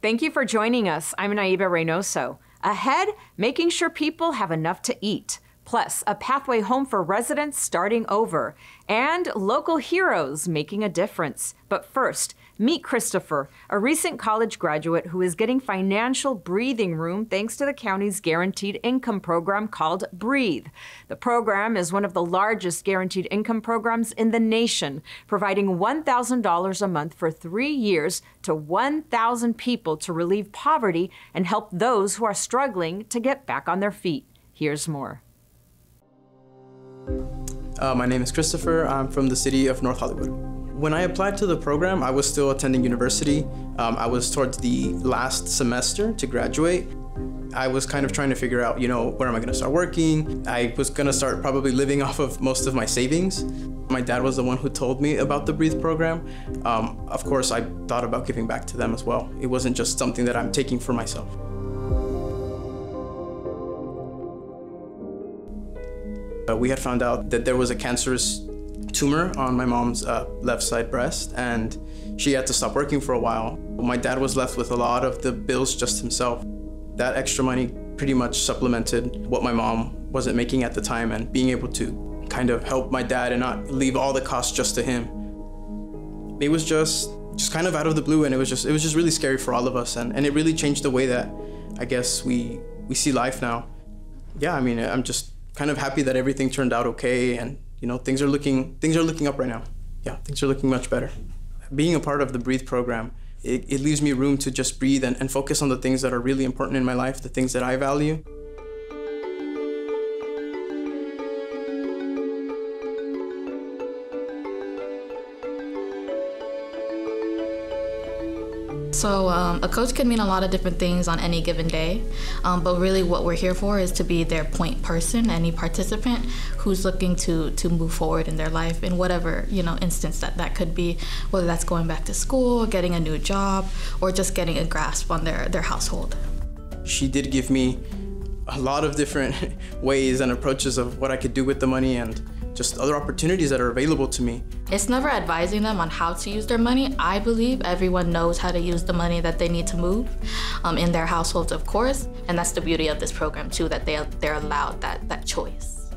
Thank you for joining us. I'm Naiba Reynoso. Ahead, making sure people have enough to eat, plus a pathway home for residents starting over, and local heroes making a difference. But first, meet Christopher, a recent college graduate who is getting financial breathing room thanks to the county's guaranteed income program called Breathe. The program is one of the largest guaranteed income programs in the nation, providing $1,000 a month for three years to 1,000 people to relieve poverty and help those who are struggling to get back on their feet. Here's more. Uh, my name is Christopher. I'm from the city of North Hollywood. When I applied to the program, I was still attending university. Um, I was towards the last semester to graduate. I was kind of trying to figure out, you know, where am I gonna start working? I was gonna start probably living off of most of my savings. My dad was the one who told me about the Breathe program. Um, of course, I thought about giving back to them as well. It wasn't just something that I'm taking for myself. Uh, we had found out that there was a cancerous tumor on my mom's uh, left side breast, and she had to stop working for a while. My dad was left with a lot of the bills just himself. That extra money pretty much supplemented what my mom wasn't making at the time, and being able to kind of help my dad and not leave all the costs just to him. It was just just kind of out of the blue, and it was just it was just really scary for all of us, and, and it really changed the way that I guess we we see life now. Yeah, I mean, I'm just kind of happy that everything turned out okay, and you know, things are looking things are looking up right now. Yeah, things are looking much better. Being a part of the Breathe program, it, it leaves me room to just breathe and, and focus on the things that are really important in my life, the things that I value. So um, a coach can mean a lot of different things on any given day, um, but really what we're here for is to be their point person, any participant who's looking to to move forward in their life in whatever you know instance that that could be, whether that's going back to school, getting a new job, or just getting a grasp on their their household. She did give me a lot of different ways and approaches of what I could do with the money and just other opportunities that are available to me. It's never advising them on how to use their money. I believe everyone knows how to use the money that they need to move um, in their households, of course. And that's the beauty of this program too, that they, they're allowed that, that choice.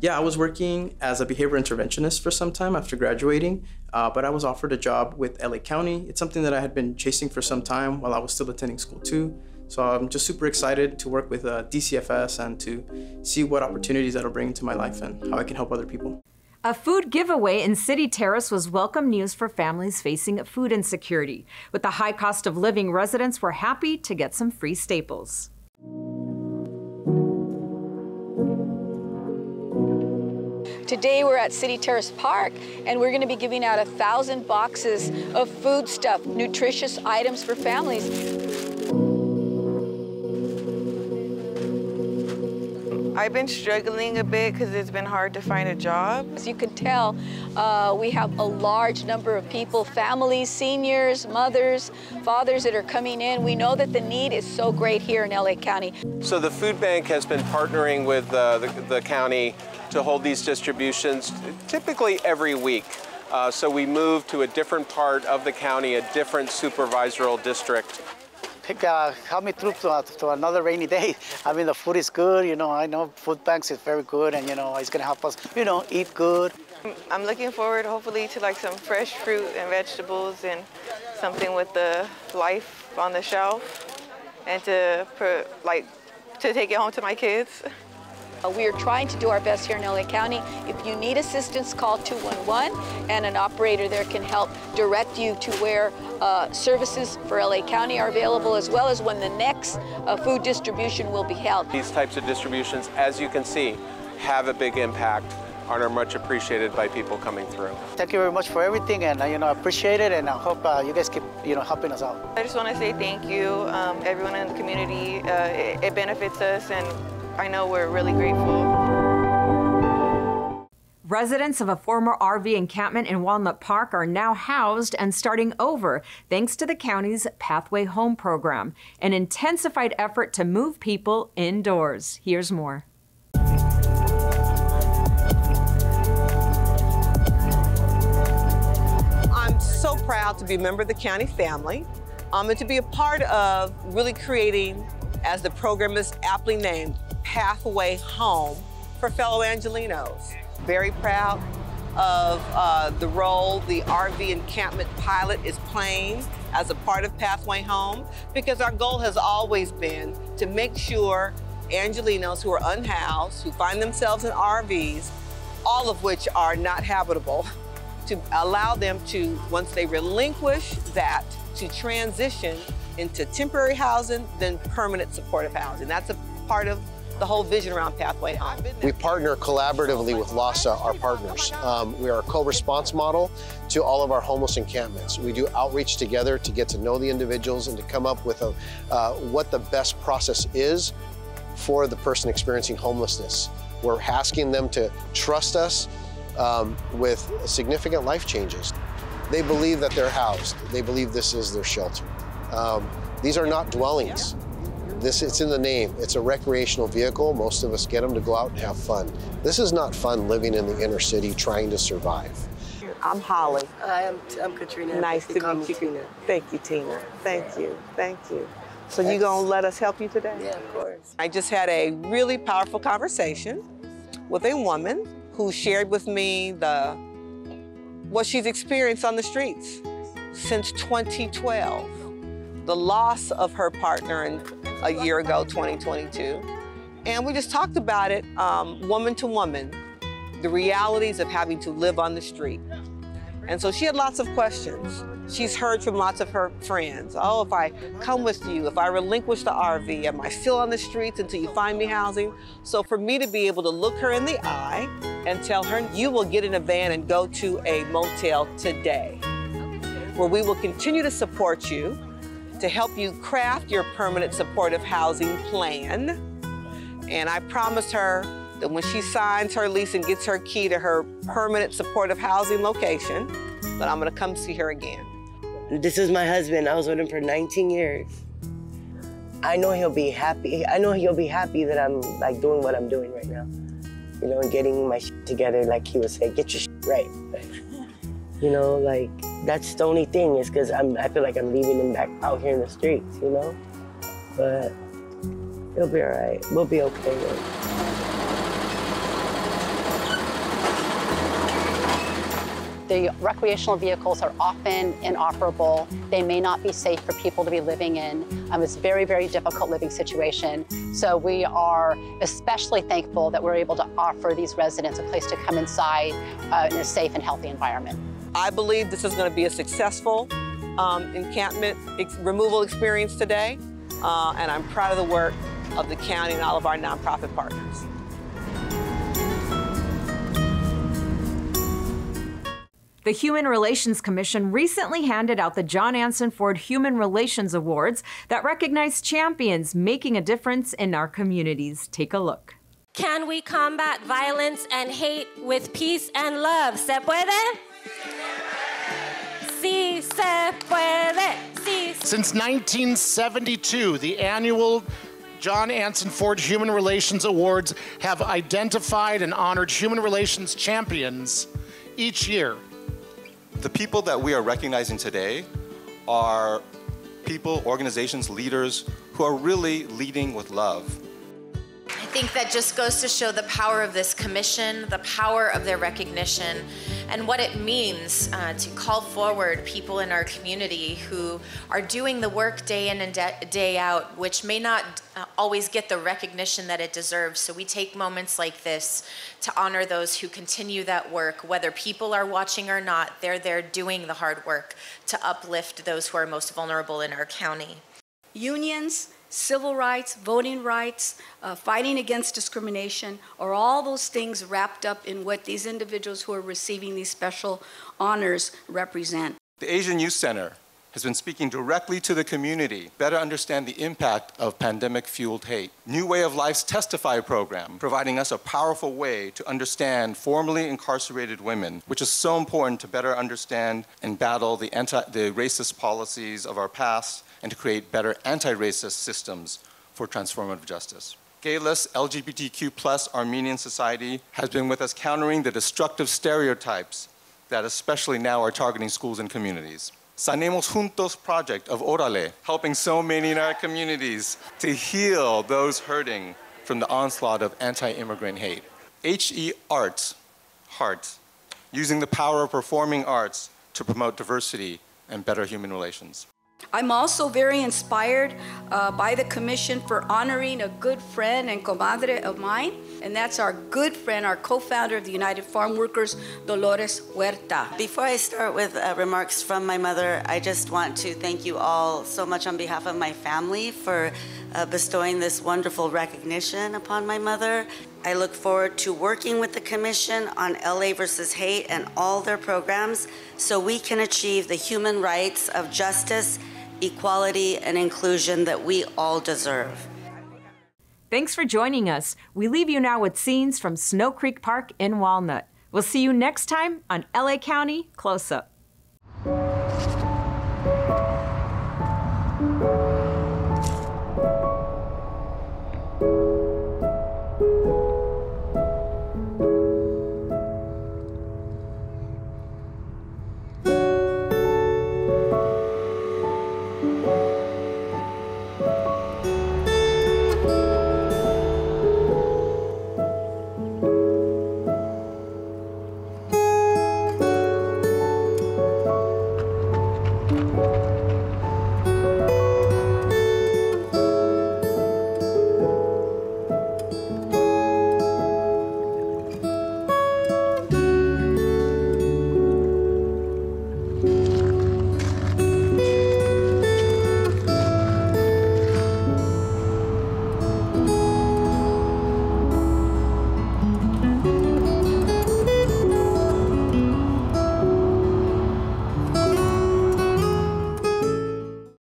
Yeah, I was working as a behavior interventionist for some time after graduating, uh, but I was offered a job with LA County. It's something that I had been chasing for some time while I was still attending school too. So I'm just super excited to work with uh, DCFS and to see what opportunities that'll bring to my life and how I can help other people. A food giveaway in City Terrace was welcome news for families facing food insecurity. With the high cost of living, residents were happy to get some free staples. Today we're at City Terrace Park and we're going to be giving out a thousand boxes of food stuff, nutritious items for families. I've been struggling a bit because it's been hard to find a job. As you can tell, uh, we have a large number of people, families, seniors, mothers, fathers that are coming in. We know that the need is so great here in LA County. So the food bank has been partnering with uh, the, the county to hold these distributions typically every week. Uh, so we move to a different part of the county, a different supervisorial district pick, uh, help me through to, to, another rainy day. I mean, the food is good, you know, I know food banks is very good and, you know, it's gonna help us, you know, eat good. I'm looking forward, hopefully, to like some fresh fruit and vegetables and something with the life on the shelf and to, like, to take it home to my kids. Uh, we are trying to do our best here in LA County. If you need assistance, call 211 and an operator there can help direct you to where uh, services for LA County are available as well as when the next uh, food distribution will be held. These types of distributions, as you can see, have a big impact and are much appreciated by people coming through. Thank you very much for everything and uh, you know, I appreciate it and I hope uh, you guys keep you know, helping us out. I just want to say thank you, um, everyone in the community. Uh, it, it benefits us and I know we're really grateful. Residents of a former RV encampment in Walnut Park are now housed and starting over thanks to the county's Pathway Home program, an intensified effort to move people indoors. Here's more. I'm so proud to be a member of the county family um, and to be a part of really creating, as the program is aptly named, Pathway Home for fellow Angelenos. Very proud of uh, the role the RV encampment pilot is playing as a part of Pathway Home because our goal has always been to make sure Angelenos who are unhoused, who find themselves in RVs, all of which are not habitable, to allow them to, once they relinquish that, to transition into temporary housing, then permanent supportive housing. That's a part of the whole vision around Pathway Home. We partner collaboratively with LAHSA, our partners. Um, we are a co-response model to all of our homeless encampments. We do outreach together to get to know the individuals and to come up with a, uh, what the best process is for the person experiencing homelessness. We're asking them to trust us um, with significant life changes. They believe that they're housed. They believe this is their shelter. Um, these are not dwellings. This, it's in the name. It's a recreational vehicle. Most of us get them to go out and have fun. This is not fun living in the inner city trying to survive. I'm Holly. Hi, I'm, I'm Katrina. Nice to meet you. Tina. Thank you, Tina. Thank you. Thank you. So you gonna let us help you today? Yeah, of course. I just had a really powerful conversation with a woman who shared with me the what she's experienced on the streets since 2012. The loss of her partner in, a year ago, 2022. And we just talked about it, um, woman to woman, the realities of having to live on the street. And so she had lots of questions. She's heard from lots of her friends. Oh, if I come with you, if I relinquish the RV, am I still on the streets until you find me housing? So for me to be able to look her in the eye and tell her, you will get in a van and go to a motel today, where we will continue to support you, to help you craft your permanent supportive housing plan. And I promised her that when she signs her lease and gets her key to her permanent supportive housing location, that I'm gonna come see her again. This is my husband. I was with him for 19 years. I know he'll be happy. I know he'll be happy that I'm like doing what I'm doing right now. You know, getting my together, like he was say, get your right. You know, like that's the only thing is because I'm. I feel like I'm leaving him back out here in the streets. You know, but he'll be all right. We'll be okay. The recreational vehicles are often inoperable. They may not be safe for people to be living in. Um, it's a very, very difficult living situation. So we are especially thankful that we're able to offer these residents a place to come inside uh, in a safe and healthy environment. I believe this is going to be a successful um, encampment ex- removal experience today, uh, and I'm proud of the work of the county and all of our nonprofit partners. The Human Relations Commission recently handed out the John Anson Ford Human Relations Awards that recognize champions making a difference in our communities. Take a look. Can we combat violence and hate with peace and love? ¿Se puede? Sí se puede. Sí. Since 1972, the annual John Anson Ford Human Relations Awards have identified and honored human relations champions each year. The people that we are recognizing today are people, organizations, leaders who are really leading with love. I think that just goes to show the power of this commission, the power of their recognition, and what it means uh, to call forward people in our community who are doing the work day in and day out, which may not uh, always get the recognition that it deserves. So we take moments like this to honor those who continue that work, whether people are watching or not, they're there doing the hard work to uplift those who are most vulnerable in our county. Unions, civil rights, voting rights, uh, fighting against discrimination are all those things wrapped up in what these individuals who are receiving these special honors represent. The Asian Youth Center has been speaking directly to the community, better understand the impact of pandemic fueled hate. New Way of Life's Testify program, providing us a powerful way to understand formerly incarcerated women, which is so important to better understand and battle the, anti- the racist policies of our past and to create better anti racist systems for transformative justice. GALAS LGBTQ plus Armenian society has been with us countering the destructive stereotypes that especially now are targeting schools and communities. Sanemos Juntos project of Orale, helping so many in our communities to heal those hurting from the onslaught of anti-immigrant hate. HE Arts, Heart, using the power of performing arts to promote diversity and better human relations. I'm also very inspired uh, by the commission for honoring a good friend and comadre of mine, and that's our good friend, our co-founder of the United Farm Workers, Dolores Huerta. Before I start with uh, remarks from my mother, I just want to thank you all so much on behalf of my family for uh, bestowing this wonderful recognition upon my mother. I look forward to working with the Commission on LA versus hate and all their programs so we can achieve the human rights of justice, equality, and inclusion that we all deserve. Thanks for joining us. We leave you now with scenes from Snow Creek Park in Walnut. We'll see you next time on LA County Close Up.